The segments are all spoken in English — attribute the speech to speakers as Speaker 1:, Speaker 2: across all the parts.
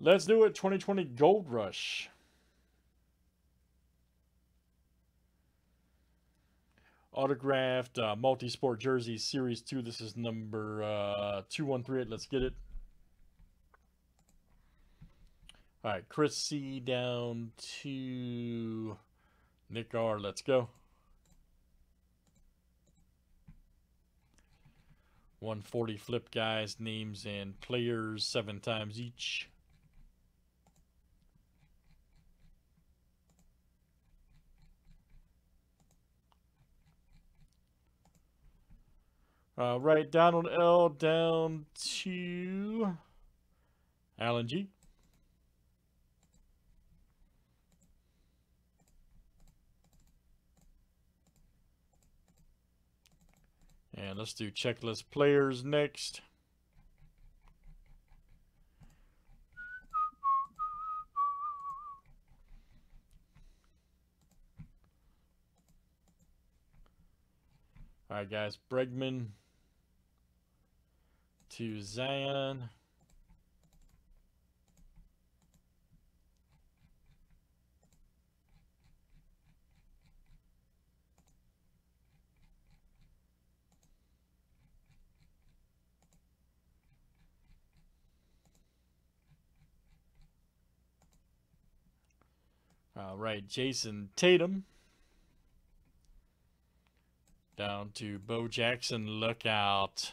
Speaker 1: Let's do it. 2020 Gold Rush. Autographed uh, multi-sport jersey series 2. This is number uh, 2138. Let's get it. All right, Chris C down to Nick R. Let's go. 140 flip guys, names and players seven times each. Uh, right on L, down to Alan G. And let's do checklist players next. All right, guys. Bregman to Zan. All uh, right, Jayson Tatum. Down to Bo Jackson. Look out.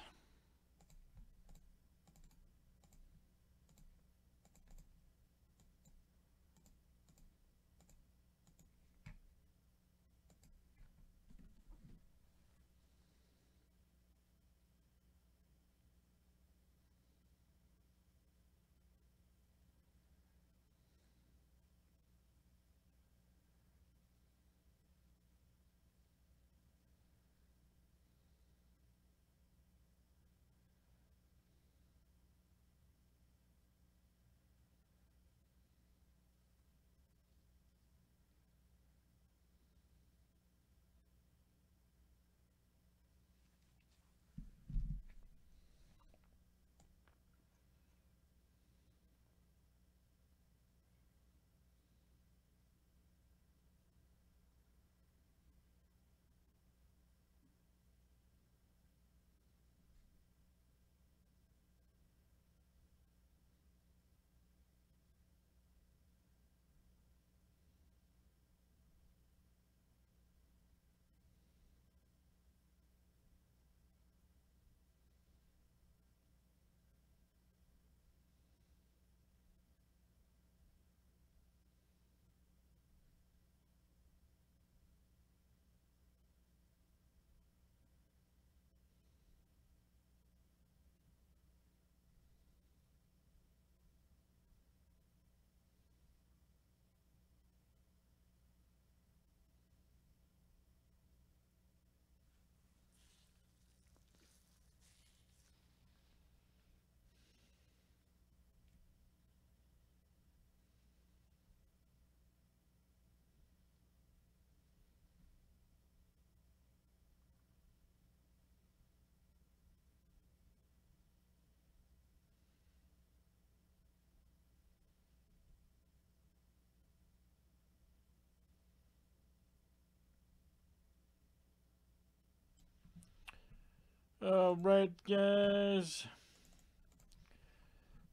Speaker 1: All right, guys.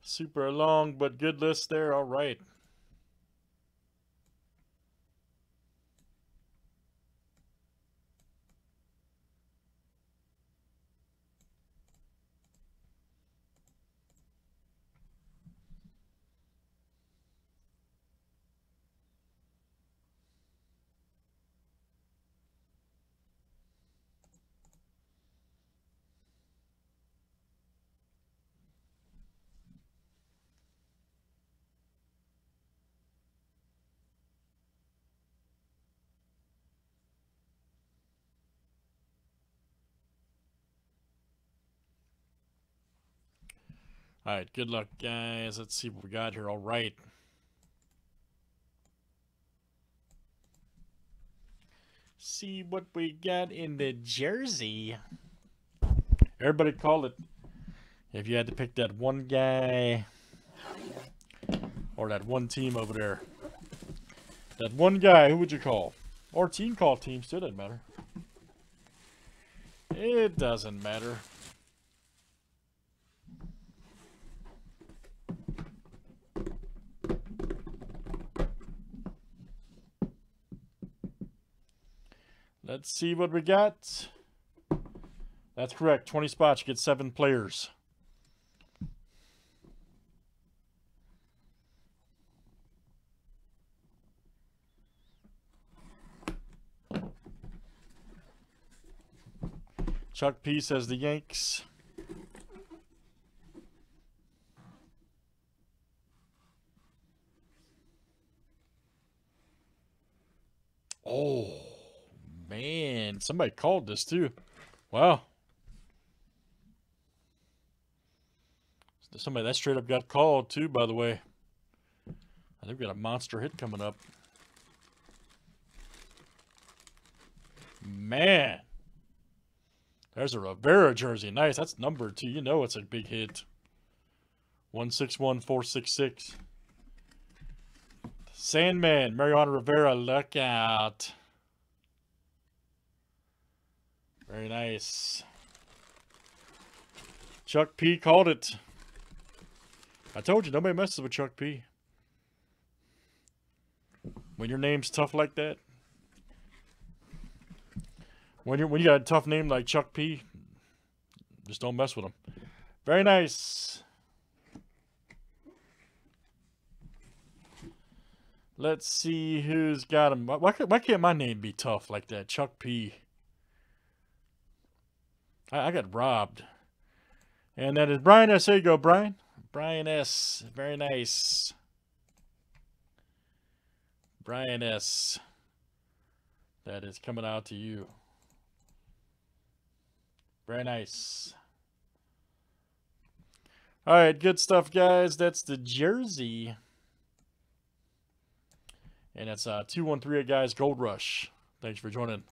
Speaker 1: Super long, but good list there. All right. All right, good luck, guys. Let's see what we got here. All right. See what we got in the jersey. Everybody call it. If you had to pick that one guy Or that one team over there. That one guy, who would you call? Or team call teams, too, doesn't matter. It doesn't matter. Let's see what we got. That's correct. 20 spots, you get seven players. Chuck P says the Yanks. Oh, man. Somebody called this too. Wow. Somebody that straight up got called too, by the way. We got a monster hit coming up. Man. There's a Rivera jersey. Nice. That's number two. You know it's a big hit. 161466. Sandman. Mariano Rivera. Look out. Very nice. Chuck P called it. I told you, nobody messes with Chuck P. When your name's tough like that, when you when you got a tough name like Chuck P, just don't mess with him. Very nice. Let's see who's got him. Why, why can't my name be tough like that? Chuck P. I, I got robbed. And that is Brian S. There you go, Brian. Brian S. Very nice. Brian S. That is coming out to you. Very nice. All right, good stuff, guys. That's the jersey. And it's uh, 213 guys Gold Rush. Thanks for joining.